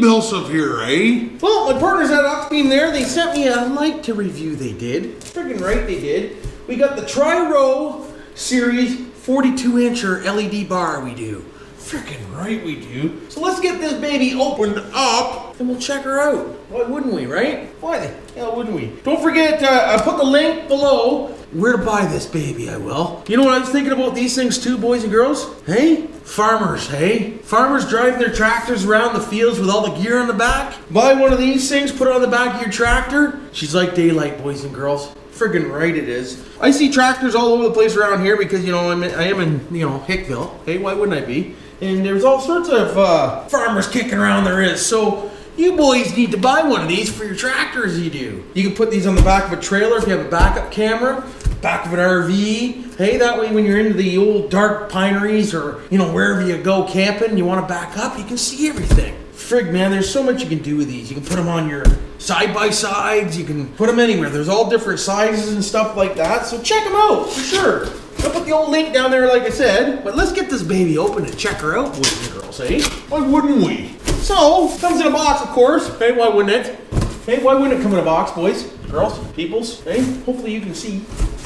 you build here, eh? Well, my partners at Auxbeam there, they sent me a light to review. They did. Friggin' right, they did. We got the Tri-Row Series 42 incher LED bar. We do. Frickin' right, we do. So let's get this baby opened up, and we'll check her out. Why wouldn't we, right? Why the hell wouldn't we? Don't forget, uh, I put the link below where to buy this baby. I will. You know what I was thinking about these things too, boys and girls? Hey, farmers. Hey, farmers driving their tractors around the fields with all the gear on the back. Buy one of these things, put it on the back of your tractor. She's like daylight, boys and girls friggin' right it is. I see tractors all over the place around here because you know I'm in, I am in you know Hickville. Hey, why wouldn't I be? And there's all sorts of uh, farmers kicking around there is. So you boys need to buy one of these for your tractors. You do. You can put these on the back of a trailer if you have a backup camera, back of an RV. Hey, that way when you're into the old dark pineries or you know wherever you go camping, you want to back up, you can see everything. Frig, man, there's so much you can do with these. You can put them on your side by sides. You can put them anywhere. There's all different sizes and stuff like that. So check them out for sure. I'll put the old link down there, like I said. But let's get this baby open and check her out, boys and girls, eh? Why wouldn't we? So, comes in a box, of course. Hey, why wouldn't it? Hey, why wouldn't it come in a box, boys, girls, peoples? Hey, hopefully you can see.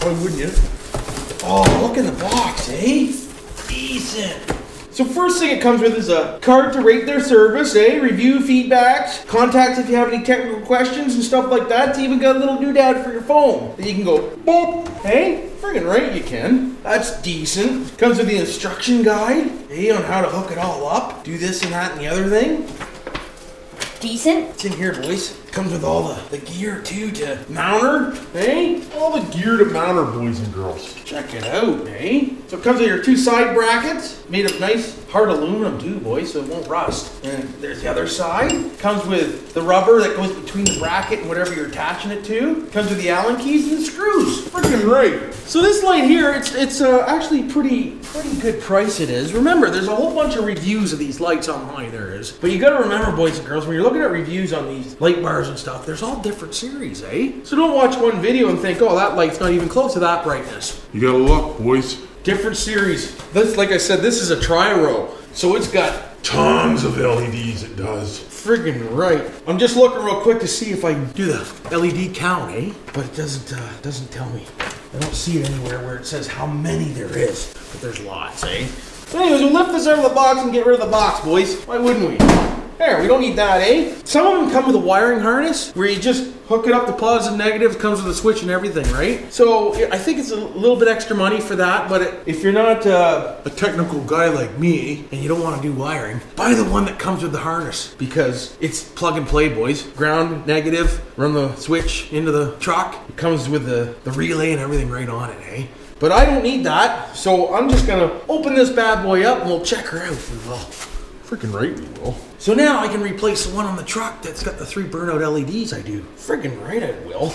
Why wouldn't you? Oh, look in the box, eh? Decent. So first thing it comes with is a card to rate their service, eh? Review feedbacks, contacts if you have any technical questions and stuff like that. It's even got a little doodad for your phone that you can go boop. Hey, friggin' right you can. That's decent. Comes with the instruction guide, hey, on how to hook it all up. Do this and that and the other thing. Decent. It's in here, boys. Comes with all the, the gear too to mount her, hey? All the gear to mount her, boys and girls. Check it out, eh? So it comes with your two side brackets, made of nice hard aluminum too, boys, so it won't rust. And there's the other side. Comes with the rubber that goes between the bracket and whatever you're attaching it to. Comes with the Allen keys and the screws. Freaking right. So this light here, it's it's uh, actually pretty pretty good price. It is. Remember, there's a whole bunch of reviews of these lights online. There is, but you got to remember, boys and girls, when you're looking at reviews on these light bars and stuff, there's all different series, eh? So don't watch one video and think, oh, that light's not even close to that brightness. You gotta look, boys. Different series. This, like I said, this is a tri-row, so it's got Tons of LEDs it does. friggin' right. I'm just looking real quick to see if I can do the LED count, eh? But it doesn't uh, doesn't tell me. I don't see it anywhere where it says how many there is, but there's lots, eh? So anyways, we'll lift this out of the box and get rid of the box, boys. Why wouldn't we? There, we don't need that, eh? Some of them come with a wiring harness where you just hook it up to positive, negative, comes with a switch and everything, right? So I think it's a little bit extra money for that, but it, if you're not uh, A technical guy like me. and you don't want to do wiring, buy the one that comes with the harness because it's plug and play, boys. Ground, negative, run the switch into the truck. It comes with the, the relay and everything right on it, eh? But I don't need that, so I'm just gonna open this bad boy up and we'll check her out. We. Freaking right we will. So now I can replace the one on the truck that's got the three burnout LEDs I do. Friggin' right I will.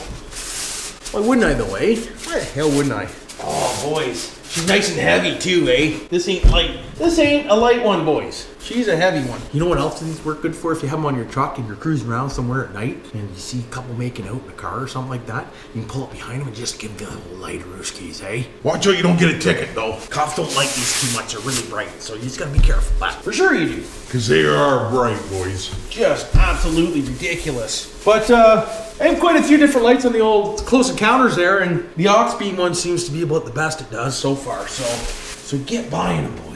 Why wouldn't I though, eh? Why the hell wouldn't I? Oh, boys. She's nice and heavy too, eh? This ain't light. This ain't a light one, boys. She's a heavy one. You know what else these work good for? If you have them on your truck and you're cruising around somewhere at night and you see a couple making out in a car or something like that, you can pull up behind them and just give them the little light rooskies, eh? Watch out you don't get a ticket though. Cops don't like these too much. They're really bright, so you just gotta be careful. But for sure you do. Cause they are bright, boys. just absolutely ridiculous. But uh, I have quite a few different lights on the old close encounters there, and the Auxbeam one seems to be about the best it does so far. So, so get buying them, boys.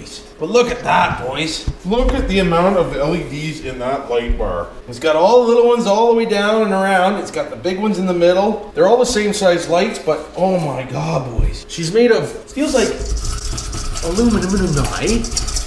But look at that, boys. Look at the amount of LEDs in that light bar. It's got all the little ones all the way down and around. It's got the big ones in the middle. They're all the same size lights, but oh my god, boys. She's made of, feels like aluminum, eh?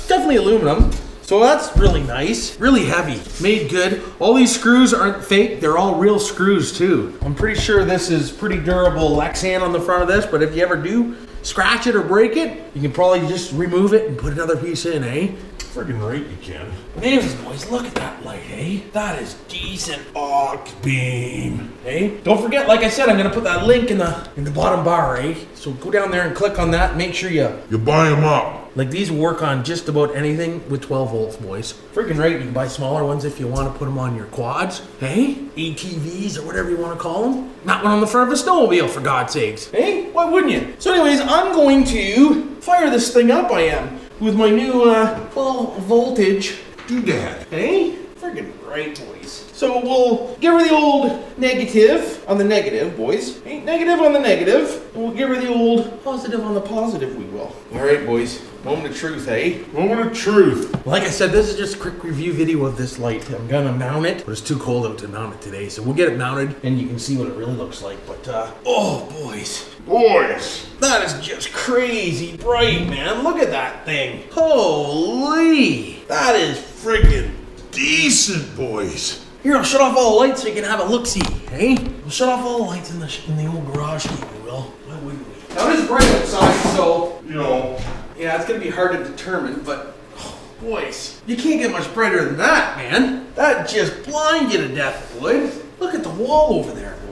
Definitely aluminum. So that's really nice. Really heavy. Made good. All these screws aren't fake. They're all real screws too. I'm pretty sure this is pretty durable Lexan on the front of this, but if you ever do scratch it or break it, you can probably just remove it and put another piece in, eh? Freaking right you can. Anyways, boys, look at that light, eh? That is decent arc beam, eh? Don't forget, like I said, I'm gonna put that link in the in the bottom bar, eh? So go down there and click on that. Make sure you You buy them up. like these work on just about anything with 12 volts, boys. Freaking right, you can buy smaller ones if you want to put them on your quads, hey? ATVs or whatever you want to call them. Not one on the front of a snowmobile, for God's sakes. Hey, why wouldn't you? So, anyways, I'm going to fire this thing up. I am with my new uh, 12 voltage. doodad. Hey, friggin' right. right, boys. So we'll give her the old negative on the negative, boys. Hey, negative on the negative. And we'll give her the old positive on the positive, we will. All right, boys. Moment of truth, eh? Moment of truth. Like I said, this is just a quick review video of this light. I'm gonna mount it, but it's too cold out to mount it today. So we'll get it mounted and you can see what it really looks like. But, uh, oh, boys. Boys. That is just crazy bright, man. Look at that thing. Holy! That is friggin' Decent, boys. Here, I'll shut off all the lights so you can have a look see, hey? Eh? We'll shut off all the lights in the, sh- in the old garage, if we will. Why wouldn't we? Now, it is bright outside, so You know, yeah, it's gonna be hard to determine, but oh, boys, you can't get much brighter than that, man. That just blind you to death, would. Look at the wall over there, boys.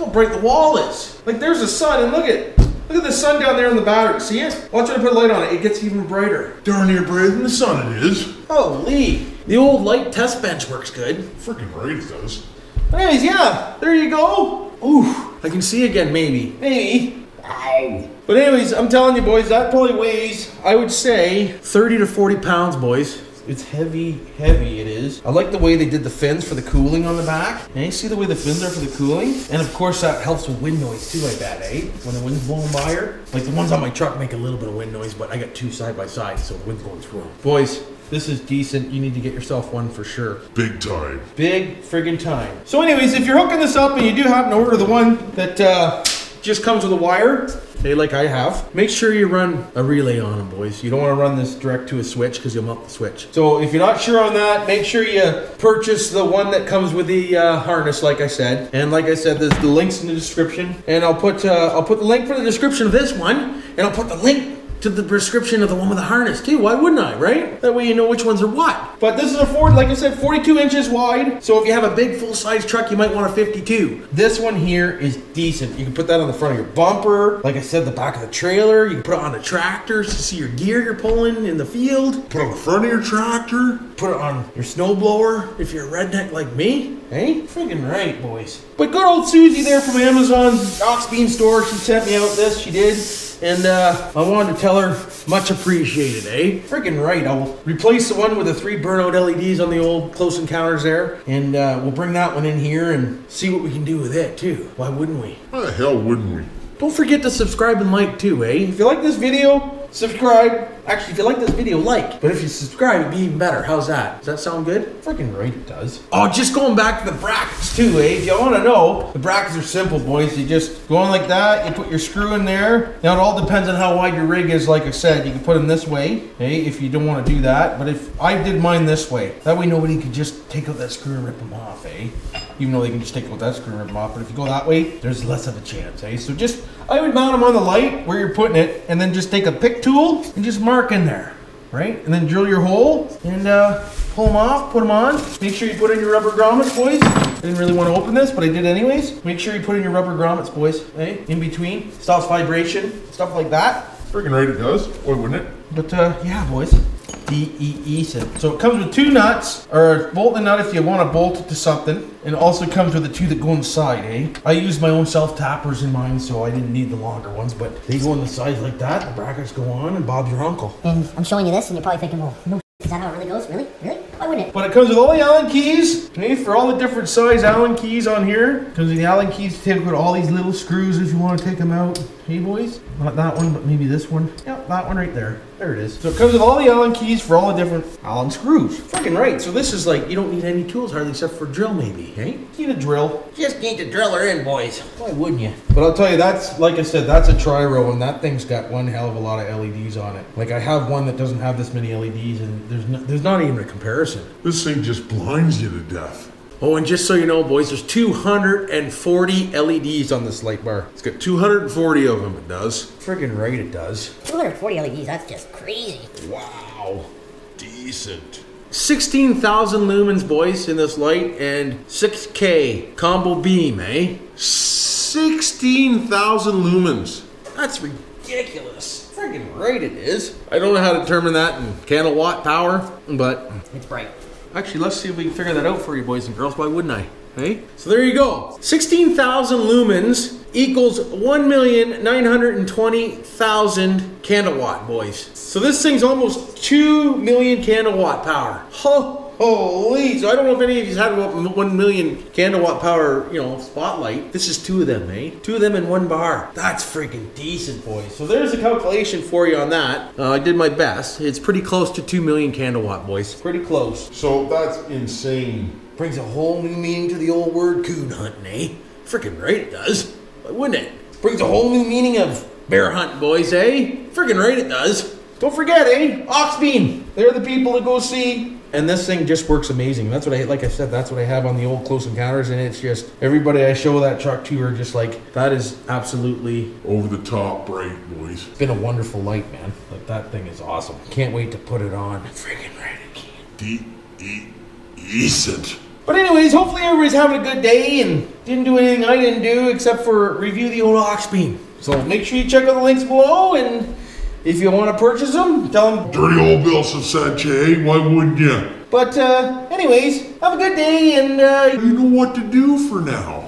Look how bright the wall is. Like there's the sun, and look at look at the sun down there in the battery. See it? Watch when I put a light on it; it gets even brighter. darn near brighter than the sun it is. Holy! The old light test bench works good. Freaking right it does. Anyways, yeah, there you go. Ooh, I can see again, maybe, maybe. Wow. But anyways, I'm telling you, boys, that probably weighs, I would say, 30 to 40 pounds, boys. It's heavy, heavy it is. I like the way they did the fins for the cooling on the back. And you see the way the fins are for the cooling? And of course that helps with wind noise too, I bet, eh? When the wind's blowing by her. Like the ones on my truck make a little bit of wind noise, but I got two side by side, so the wind's going through. Boys, this is decent. You need to get yourself one for sure. Big time. Big friggin' time. So, anyways, if you're hooking this up and you do happen to order the one that uh, just comes with a wire, say like I have, make sure you run a relay on them, boys. You don't want to run this direct to a switch because you'll melt the switch. So, if you're not sure on that, make sure you purchase the one that comes with the uh, harness, like I said. And like I said, there's the links in the description, and I'll put uh, I'll put the link for the description of this one, and I'll put the link to the prescription of the one with the harness too. Why wouldn't I, right? That way you know which ones are what. But this is a Ford, like I said, 42 inches wide. So if you have a big full size truck, you might want a 52. This one here is decent. You can put that on the front of your bumper. Like I said, the back of the trailer. You can put it on the tractors to see your gear you're pulling in the field. Put it on the front of your tractor. Put it on your snowblower if you're a redneck like me. Hey, friggin' right, boys. But good old Susie there from Amazon Auxbeam store, she sent me out this, she did. And uh, I wanted to tell her much appreciated, eh? Friggin' right. I'll replace the one with the three burnout LEDs on the old close encounters there, and uh, we'll bring that one in here and see what we can do with it too. Why wouldn't we? Why the hell wouldn't we? Don't forget to subscribe and like too, eh? If you like this video, subscribe. Actually, if you like this video, like. But if you subscribe, it'd be even better. How's that? Does that sound good? Freaking right, it does. Oh, just going back to the brackets too, eh? If you want to know, the brackets are simple, boys. You just go on like that. You put your screw in there. Now it all depends on how wide your rig is. Like I said, you can put them this way, eh? If you don't want to do that. But if I did mine this way, that way nobody could just take out that screw and rip them off, eh? Even though they can just take out that screw and rip them off. But if you go that way, there's less of a chance, eh? So just I would mount them on the light where you're putting it, and then just take a pick tool and just mark in there, right? And then drill your hole and uh, pull them off, put them on. Make sure you put in your rubber grommets, boys. I didn't really want to open this, but I did anyways. Make sure you put in your rubber grommets, boys, eh? In between, stops vibration, stuff like that. Freaking right it does. Why wouldn't it? But uh, yeah, boys. D-E-E So it comes with two nuts, or bolt and nut if you want to bolt it to something. And also comes with the two that go inside, eh? I use my own self-tappers in mine, so I didn't need the longer ones, but they go on the sides like that, the brackets go on, and Bob's your uncle. And I'm showing you this, and you're probably thinking, well, no, is that how it really goes? Really? Really? Why wouldn't it? But it comes with all the Allen keys, okay, for all the different size Allen keys on here. Comes with the Allen keys to take out all these little screws if you want to take them out. Hey boys, not that one, but maybe this one. Yep, that one right there. There it is. So it comes with all the Allen keys for all the different Allen screws. Freaking right. So this is like, you don't need any tools hardly except for drill maybe, hey? You need a drill. Just need to drill her in, boys. Why wouldn't you? But I'll tell you, that's, like I said, that's a tri-row and that thing's got one hell of a lot of LEDs on it. Like I have one that doesn't have this many LEDs and there's no, there's not even a comparison. This thing just blinds you to death. Oh, and just so you know, boys, there's 240 LEDs on this light bar. It's got 240 of them, it does. Friggin' right, it does. 240 LEDs, that's just crazy. Wow. Decent. 16,000 lumens, boys, in this light, and 6K combo beam, eh? 16,000 lumens. That's ridiculous. Friggin' right, it is. I don't know how to determine that in candle watt power, but It's bright. Actually, let's see if we can figure that out for you, boys and girls. Why wouldn't I? Hey? So there you go. 16,000 lumens equals 1,920,000 candlewatt, boys. So this thing's almost 2 million candlewatt power. Oh, Holy! So I don't know if any of you had a one million candlewatt power, you know, spotlight. This is two of them, eh? Two of them in one bar. That's freaking decent, boys. So there's a calculation for you on that. Uh, I did my best. It's pretty close to two million candlewatt, boys. Pretty close. So that's insane. Brings a whole new meaning to the old word coon hunting, eh? Freaking right it does. Why wouldn't it? Brings a whole new meaning of bear hunt, boys, eh? Freaking right it does. Don't forget, eh? Auxbeam. They're the people that go see. And this thing just works amazing. That's what I like. I said that's what I have on the old Close Encounters, and it's just everybody I show that truck to are just like that is absolutely Over the top bright, boys. been a wonderful light, man. Like that thing is awesome. Can't wait to put it on. Freaking right, I can't. De- decent. But anyways, hopefully everybody's having a good day and didn't do anything I didn't do except for review the old Auxbeam. So make sure you check out the links below and if you want to purchase them, tell them. Dirty old Bill Sasache, why wouldn't you? But uh, anyways, have a good day and uh, You know what to do for now.